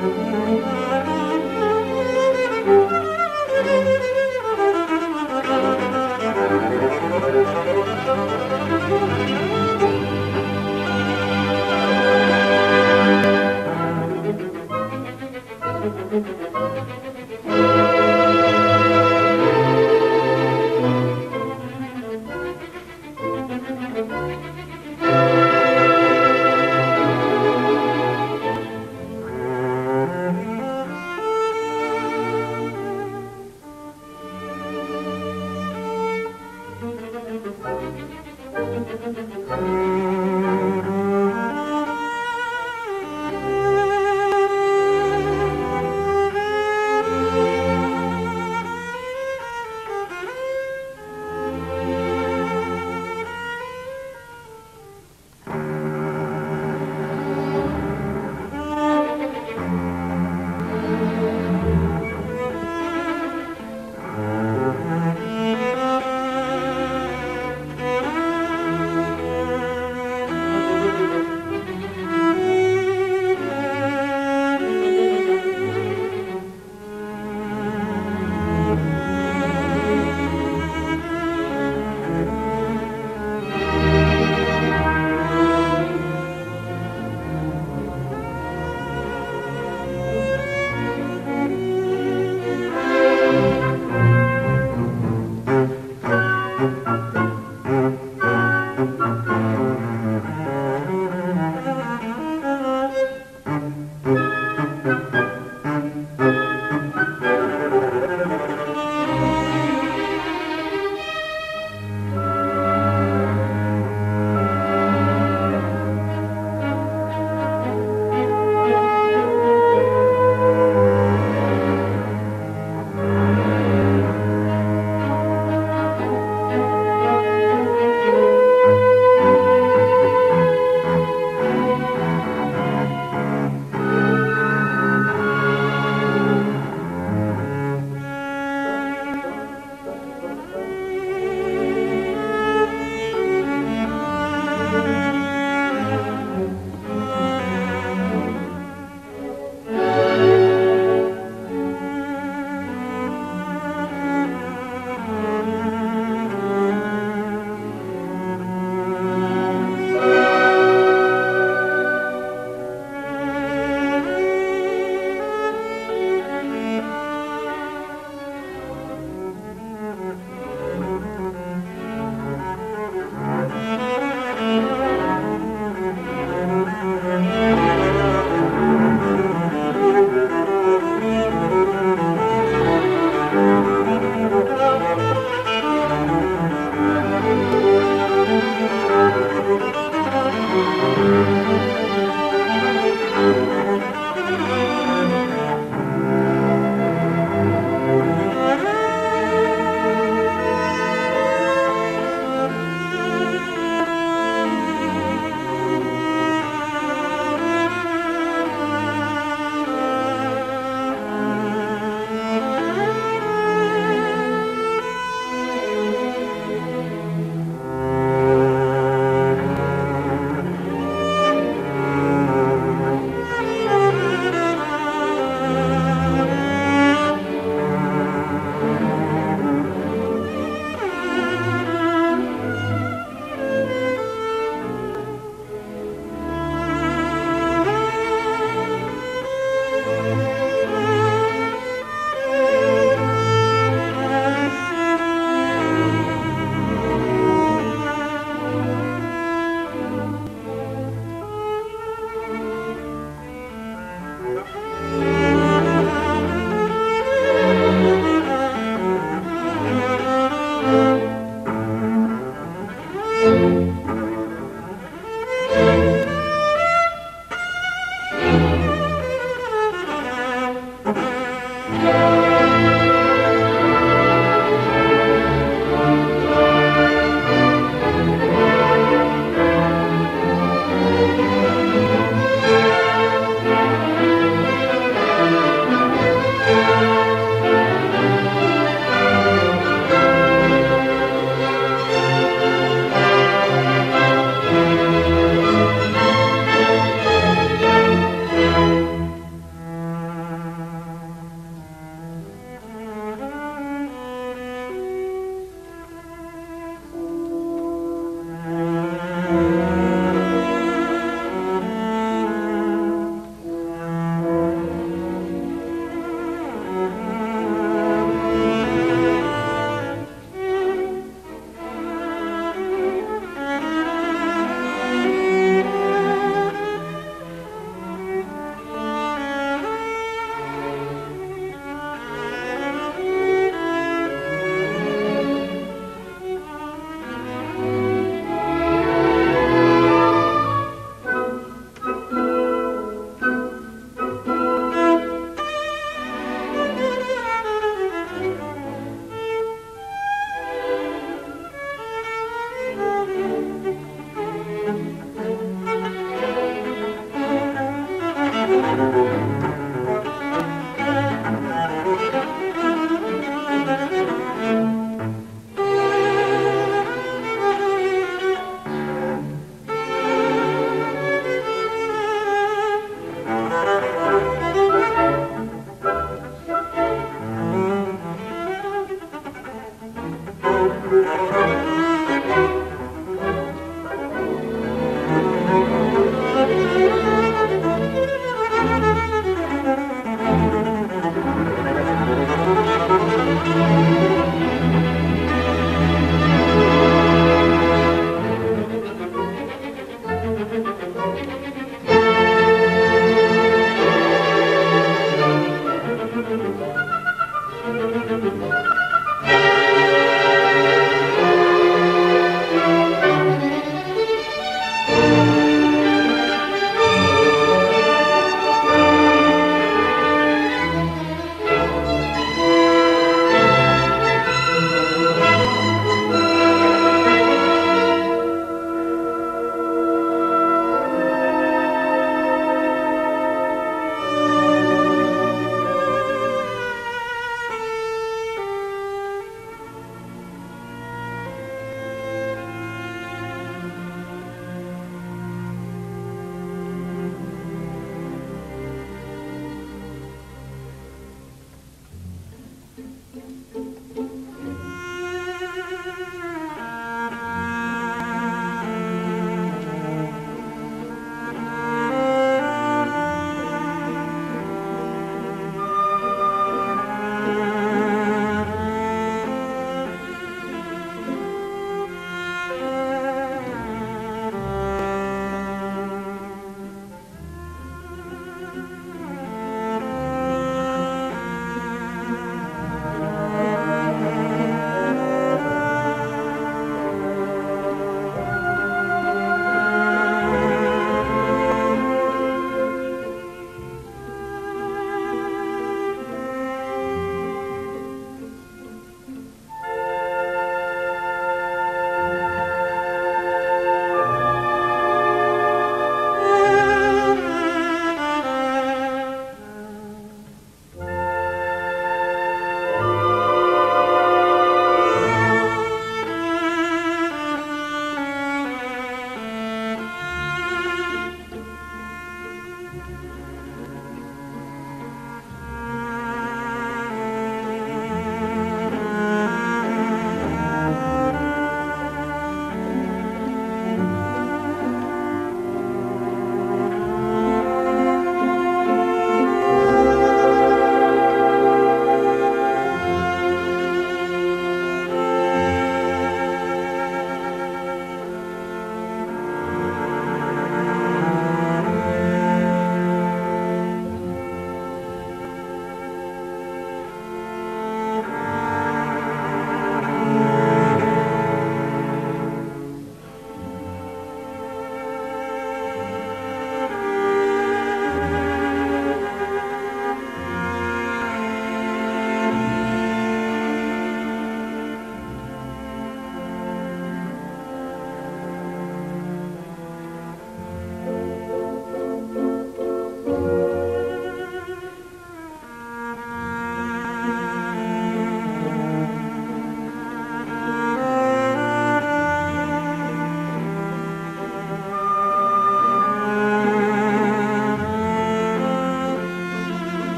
Música